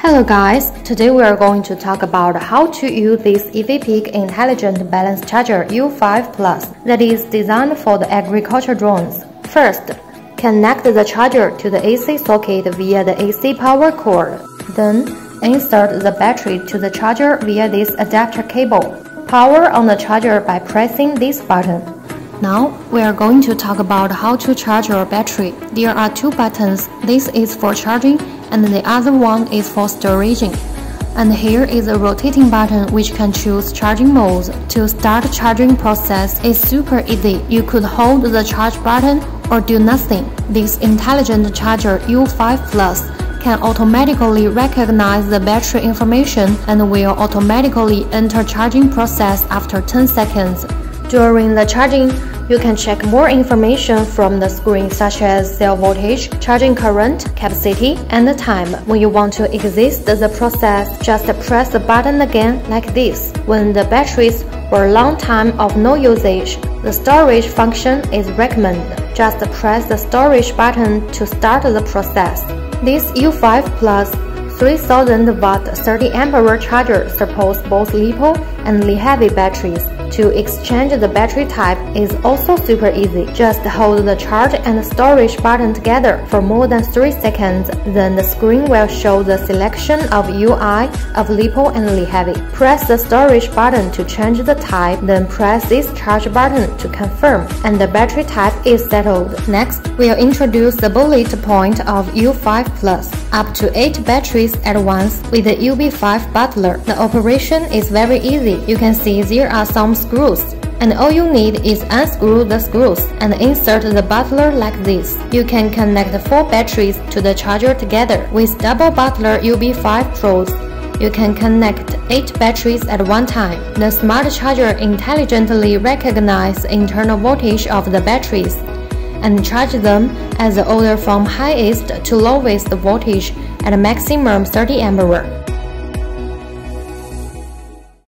Hello guys, today we are going to talk about how to use this EVPeak Intelligent Balance Charger U5 Plus that is designed for the agriculture drones. First, connect the charger to the AC socket via the AC power cord. Then, insert the battery to the charger via this adapter cable. Power on the charger by pressing this button. Now, we are going to talk about how to charge your battery. There are two buttons. This is for charging and the other one is for storage. And here is a rotating button which can choose charging modes. To start charging process is super easy. You could hold the charge button or do nothing. This intelligent charger U5 Plus can automatically recognize the battery information and will automatically enter charging process after 10 seconds. During the charging, you can check more information from the screen such as cell voltage, charging current, capacity, and the time. When you want to exit the process, just press the button again like this. When the batteries were long time of no usage, the storage function is recommended. Just press the storage button to start the process. This U5 Plus 3000 watt 30 ampere charger supports both LiPo and Li-HV batteries. To exchange the battery type is also super easy. Just hold the charge and storage button together for more than 3 seconds, then the screen will show the selection of UI of LiPo and Li-HV. Press the storage button to change the type, then press this charge button to confirm, and the battery type is settled. Next, we'll introduce the bullet point of U5 Plus. Up to 8 batteries at once with the UB5 Butler. The operation is very easy. You can see there are some screws and all you need is unscrew the screws and insert the butler like this. You can connect four batteries to the charger together. With double butler UB5 Pros, you can connect 8 batteries at one time. The smart charger intelligently recognizes internal voltage of the batteries and charge them as the order from highest to lowest voltage at maximum 30 ampere.